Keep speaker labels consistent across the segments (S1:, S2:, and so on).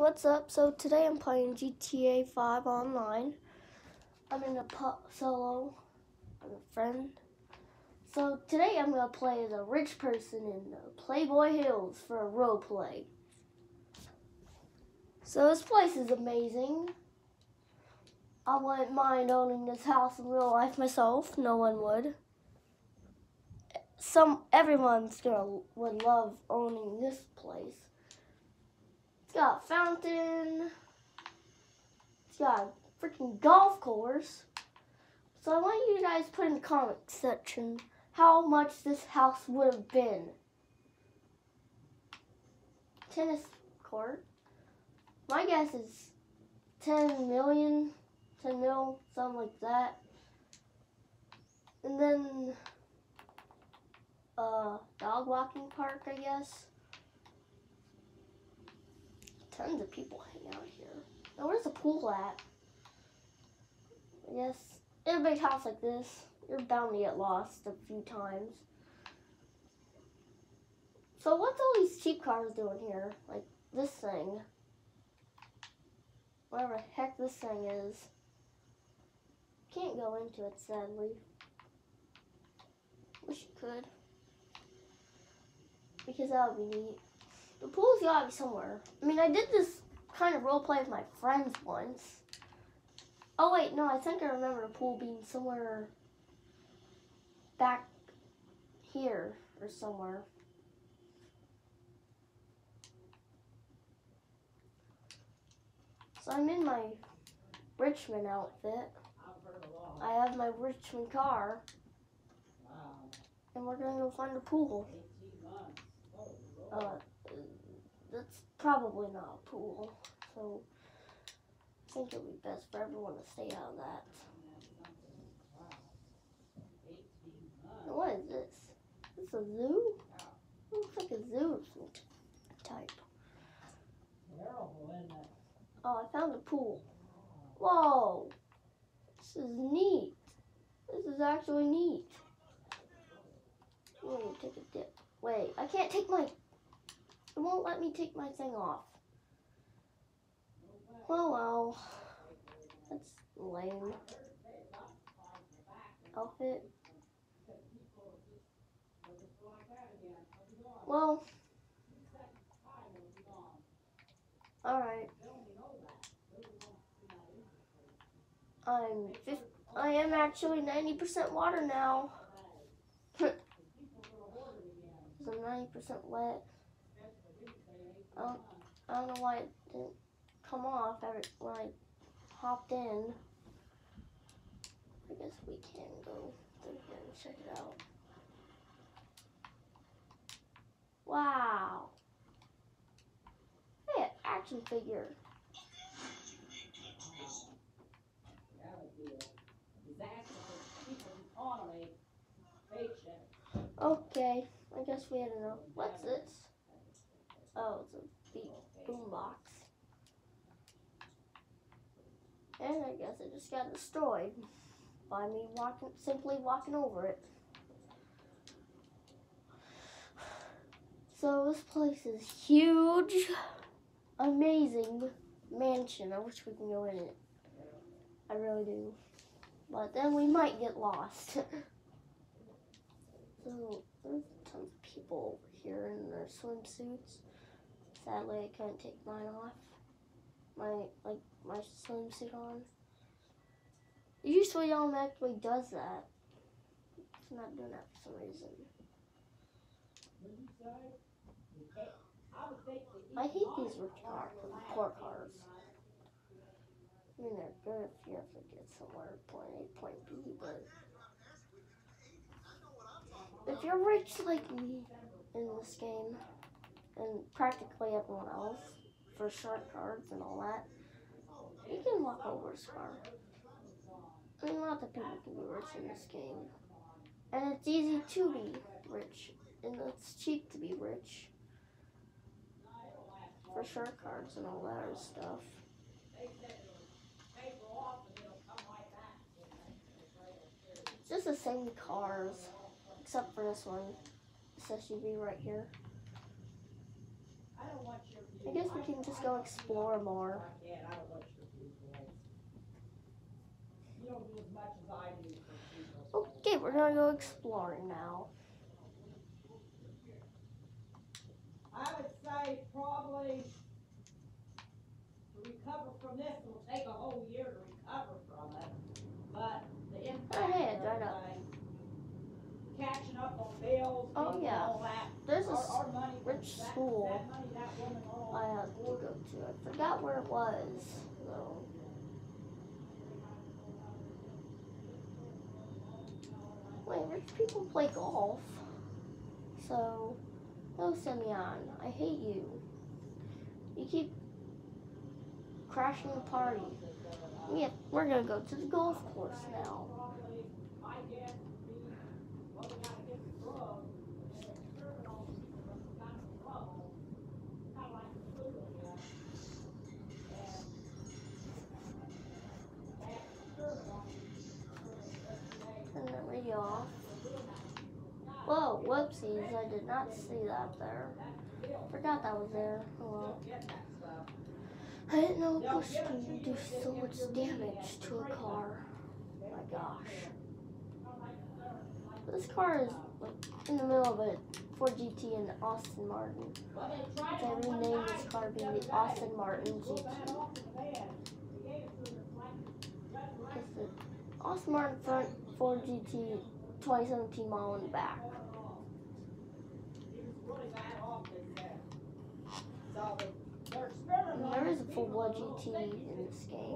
S1: what's up? So today I'm playing GTA 5 online. I'm in a solo. I'm a friend. So today I'm gonna play as a rich person in the Playboy Hills for a role play. So this place is amazing. I wouldn't mind owning this house in real life myself. No one would. Some everyone's gonna would love owning this place. It's got a fountain. It's got a freaking golf course. So I want you guys to put in the comment section how much this house would have been. Tennis court. My guess is 10 million, 10 mil, something like that. And then uh dog walking park, I guess tons of people hang out here. Now, where's the pool at? I guess in a big house like this, you're bound to get lost a few times. So what's all these cheap cars doing here? Like this thing. Whatever the heck this thing is. Can't go into it, sadly. Wish you could. Because that would be neat. The pool's gotta be somewhere. I mean, I did this kind of role play with my friends once. Oh wait, no, I think I remember the pool being somewhere back here or somewhere. So I'm in my rich man outfit. I have my rich man car. And we're gonna go find a pool. Uh, that's probably not a pool, so I think it'll be best for everyone to stay out of that. What is this? Is this a zoo? It looks like a zoo of some type. Oh, I found a pool. Whoa! This is neat. This is actually neat. Let me take a dip. Wait, I can't take my it won't let me take my thing off. Oh well. That's lame. Outfit. Well. Alright. I'm fif- I am actually 90% water now. so 90% wet. Don't, I don't know why it didn't come off every, when I hopped in. I guess we can go through here and check it out. Wow. Hey, action figure. Okay, I guess we had enough. What's this? Oh, it's a beat boombox. And I guess it just got destroyed by me walking, simply walking over it. So this place is huge, amazing mansion. I wish we can go in it. I really do. But then we might get lost. so there's tons of people over here in their swimsuits. Sadly, I couldn't take mine off. My like my swimsuit on. Usually actually does that. It's not doing that for some reason. I hate these cars, poor cars. I mean, they're good if you to get somewhere point A, point B, but if you're rich like me in this game, and practically everyone else for short cards and all that, you can walk over a car. I mean, lots of people can be rich in this game. And it's easy to be rich. And it's cheap to be rich. For short cards and all that stuff. It's just the same cars. Except for this one. This SUV right here. I guess we can just go explore more. Okay, we're gonna go exploring now.
S2: I would say probably to recover from this will take a whole year to recover from it. But the impact
S1: it dried up.
S2: catching up on bills,
S1: Oh,
S2: and
S1: yeah.
S2: all that.
S1: There's a rich school. I have to go to. I forgot where it was. So. Wait, rich people play golf. So, no, Simeon, I hate you. You keep crashing the party. Yeah, we're gonna go to the golf course now.
S2: I guess, be, well, we gotta get the drugs, and the criminal people that got in trouble, kinda like the food again. And that criminal,
S1: Turn the radio off. Whoa, I did not see that there. Forgot that was there. Well. I didn't know push can do so much damage to a car. Oh my gosh. This car is like in the middle of a Ford GT and Aston Martin. Which I renamed this car being
S2: the Aston
S1: Martin GT. Aston Martin front Ford GT 2017 model in the back.
S2: He was really bad off, they said. So they- they're experimenting.
S1: And
S2: on
S1: there is a full blood GT in this game.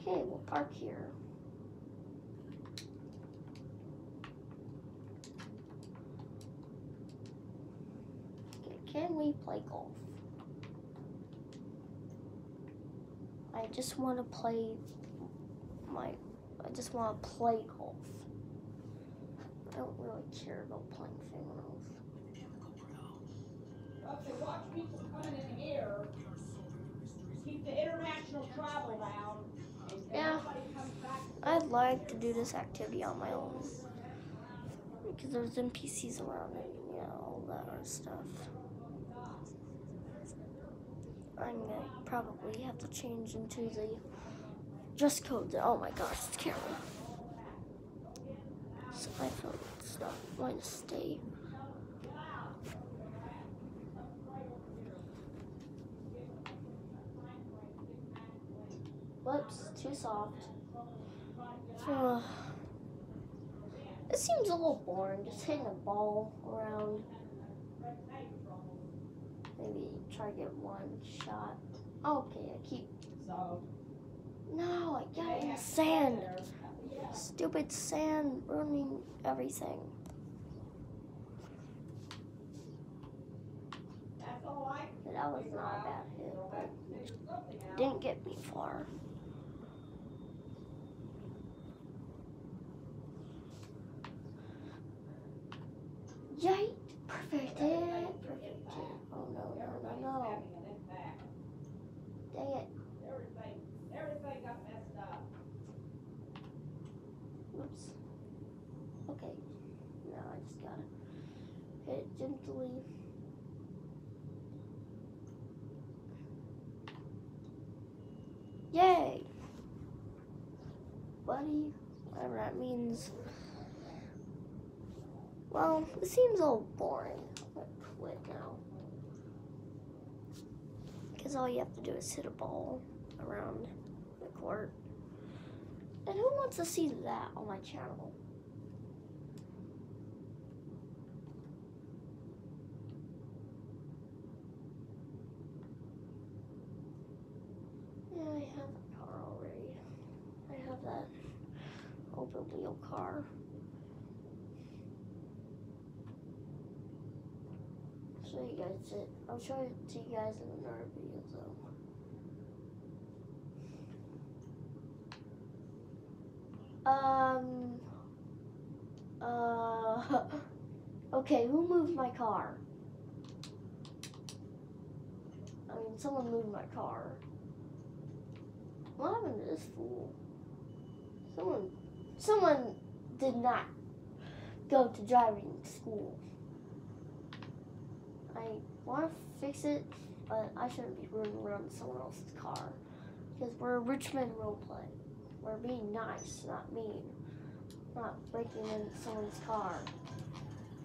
S1: Okay, we'll park here. Can we play golf? I just want to play my. I just want to play golf. I don't really care about playing fingernails.
S2: Okay, watch people coming in here. Keep the international travel down.
S1: Yeah.
S2: Nobody comes back.
S1: I'd like to do this activity on my own because there's NPCs around it, you know, all that other stuff. I'm gonna probably have to change into the dress code. Oh my gosh, it's camera. So my phone's not going to stay. Whoops, too soft. Ugh. It seems a little boring, just hitting a ball around. Maybe try to get one shot. Okay, I keep. No, I got it in the sand. Stupid sand ruining everything.
S2: That's all
S1: But that was not a bad hit, but
S2: figured something out.
S1: didn't get me far. Yay! Perfect hit! Perfect hit. Oh no, no, no, no.
S2: Having an impact.
S1: Dang it.
S2: Everything, everything got messed up.
S1: Whoops. Okay. Now I just gotta hit it gently. Yay! Buddy, whatever that means. Well, it seems a little boring. I'm quit now. Because all you have to do is hit a ball around the court. And who wants to see that on my channel? Yeah, I have a car already. I have that open wheel car. Show you guys it. I'll show it to you guys in another video though. Um. Uh. Okay, who moved my car? I mean, someone moved my car. What happened to this fool? Someone, someone did not go to driving school. I want to fix it, but I shouldn't be running around someone else's car because we're a rich man roleplay. We're being nice, not mean. Not breaking into someone's car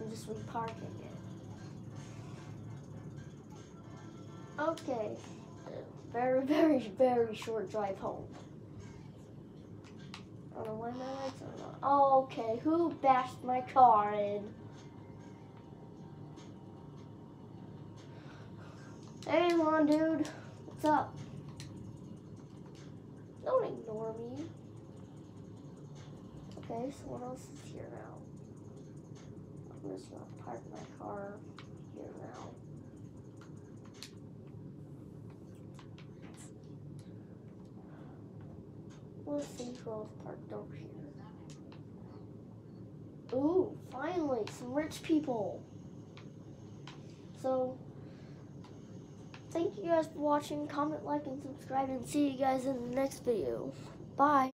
S1: and just reparking it. Okay, very, very, very short drive home. Why my lights. Oh, okay, who bashed my car in? Hey, Lon, dude. What's up? Don't ignore me. Okay, so what else is here now? I'm just gonna park my car here now. Let's see who else parked over here. Ooh, finally, some rich people. So, thank you guys for watching. Comment, like, and subscribe, and see you guys in the next video. Bye.